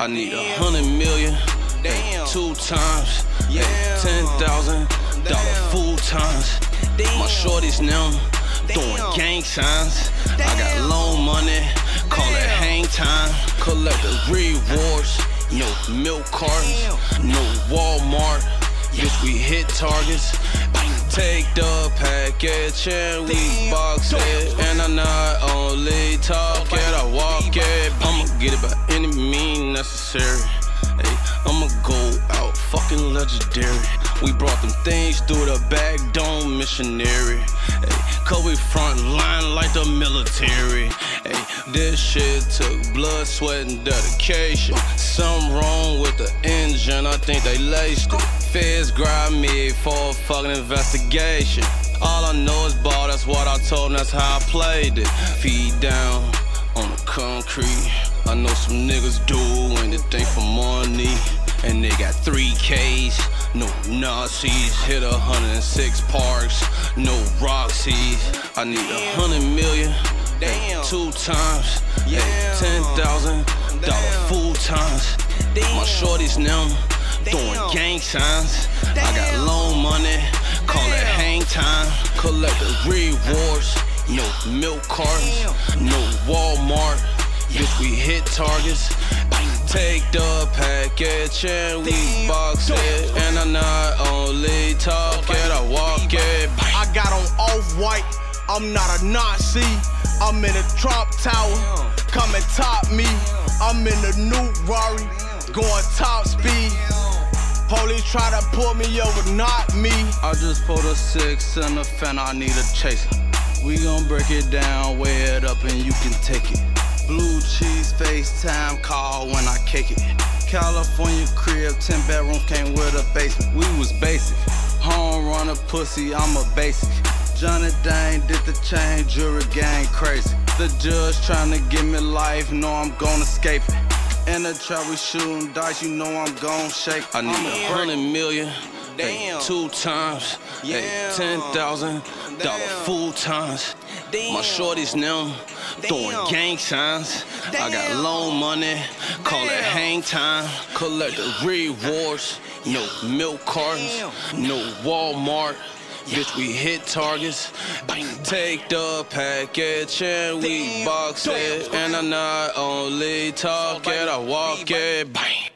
I need a hundred million, Damn. two times, Yeah. ten thousand dollar full times. Damn. My shorties now throwing gang signs. I got Damn. loan money, call it hang time. Collect the rewards, no milk cartons, no Walmart. Bitch, we hit targets. Take the package and we box it. And I'm not only talk necessary. Hey, I'ma go out fucking legendary. We brought them things through the back dome missionary. Hey, cause we front line like the military. Hey, this shit took blood, sweat, and dedication. Something wrong with the engine, I think they laced it. Feds grab me for a fucking investigation. All I know is ball, that's what I told them, that's how I played it. Feet down on the concrete. I know some niggas do anything for money. And they got three Ks, no Nazis. Hit a hundred and six parks, no Roxy's. I need a hundred million, Damn. two times, Yeah. ten thousand dollar full times. Damn. My shorties now throwing gang signs. I got Damn. loan money, call it hang time. Collect the rewards, no milk cartons, no Walmart. Bitch, we hit targets. Take the package and we box it. And I'm not only talk it, I walk it. I got on off white, I'm not a Nazi. I'm in a Trump tower, come and top me. I'm in the new Rari, going top speed. Police try to pull me over, not me. I just pulled a six and a fan, I need a chaser. We gon' break it down, weigh it up, and you can take it. Blue cheese FaceTime call when I kick it. California crib, 10 bedrooms came with a basement. We was basic. Home runner pussy, I'm a basic. Johnny Dang did the chain, jury gang crazy. The judge tryna give me life, know I'm gonna escape it. In the trap, we shooting dice, you know I'm gon' shake. I need a hundred million. Damn. two times, Yeah. ten thousand dollar full times. Damn. My shorties now throwing gang signs. I got loan money, call it hang time. Collect the rewards, no milk cartons, no Walmart. Bitch, we hit targets. Take the package and we box it. And I'm not only talk it, I walk it. Bang.